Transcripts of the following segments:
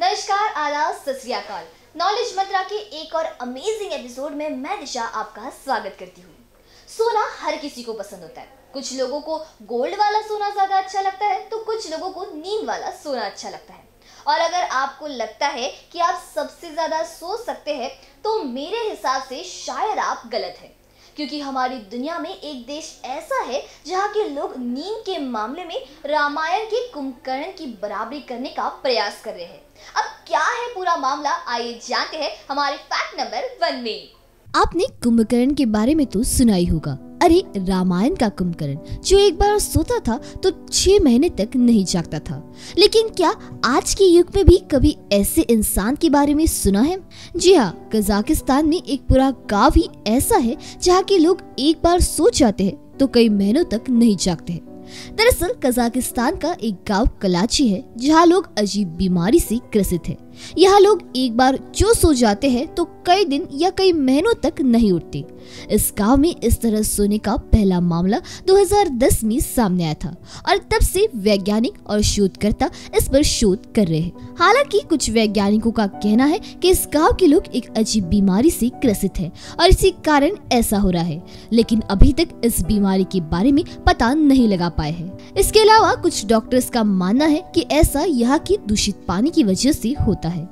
नमस्कार, आदाब, सत नॉलेज मंत्रा के एक और अमेजिंग एपिसोड में मैं दिशा आपका स्वागत करती हूँ। सोना हर किसी को पसंद होता है। कुछ लोगों को गोल्ड वाला सोना ज़्यादा अच्छा लगता है तो कुछ लोगों को नीम वाला सोना अच्छा लगता है। और अगर आपको लगता है कि आप सबसे ज़्यादा सोच सकते हैं तो मेरे हिसाब से शायद आप गलत हैं। क्योंकि हमारी दुनिया में एक देश ऐसा है जहाँ के लोग नींद के मामले में रामायण के कुंभकर्ण की बराबरी करने का प्रयास कर रहे हैं। अब क्या है पूरा मामला? आइए जानते हैं हमारे फैक्ट नंबर वन में। आपने कुंभकर्ण के बारे में तो सुना ही होगा। अरे, रामायण का कुंभकर्ण, जो एक बार सोता था तो छह महीने तक नहीं जागता था। लेकिन क्या आज के युग में भी कभी ऐसे इंसान के बारे में सुना है? जी हाँ कजाकिस्तान में एक पूरा गाँव ही ऐसा है, जहाँ के लोग एक बार सो जाते हैं तो कई महीनों तक नहीं जागते हैं। दरअसल, कजाकिस्तान का एक गाँव, कलाची है, जहाँ लोग अजीब बीमारी से ग्रसित है। यहाँ लोग एक बार जो सो जाते हैं तो कई दिन या कई महीनों तक नहीं उठते। इस गाँव में इस तरह सोने का पहला मामला 2010 में सामने आया था और तब से वैज्ञानिक और शोधकर्ता इस पर शोध कर रहे हैं। हालाँकि कुछ वैज्ञानिकों का कहना है कि इस गाँव के लोग एक अजीब बीमारी से ग्रसित है और इसी कारण ऐसा हो रहा है, लेकिन अभी तक इस बीमारी के बारे में पता नहीं लगा पाए है। इसके अलावा कुछ डॉक्टर्स का मानना है की ऐसा यहाँ की दूषित पानी की वजह से होता है।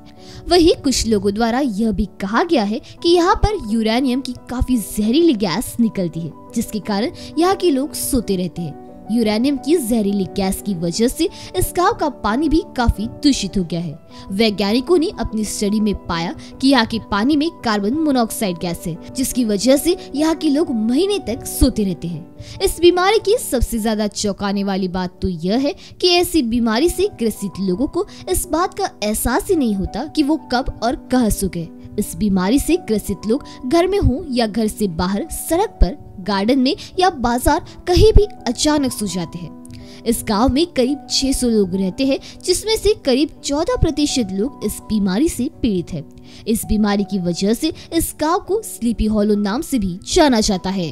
वहीं कुछ लोगों द्वारा यह भी कहा गया है कि यहाँ पर यूरेनियम की काफ़ी जहरीली गैस निकलती है, जिसके कारण यहाँ के लोग सोते रहते हैं। यूरेनियम की जहरीली गैस की वजह से इस गाँव का पानी भी काफ़ी दूषित हो गया है। वैज्ञानिकों ने अपनी स्टडी में पाया कि यहाँ के पानी में कार्बन मोनोऑक्साइड गैस है, जिसकी वजह से यहाँ के लोग महीने तक सोते रहते हैं। इस बीमारी की सबसे ज़्यादा चौंकाने वाली बात तो यह है कि ऐसी बीमारी से ग्रसित लोगों को इस बात का एहसास ही नहीं होता कि वो कब और कहाँ सो गए इस बीमारी से ग्रसित लोग घर में हो या घर से बाहर, सड़क पर, गार्डन में या बाज़ार, कहीं भी अचानक सो जाते हैं इस गाँव में करीब 600 लोग रहते हैं, जिसमें से करीब 14 प्रतिशत लोग इस बीमारी से पीड़ित हैं। इस बीमारी की वजह से इस गाँव को स्लीपी हॉलो नाम से भी जाना जाता है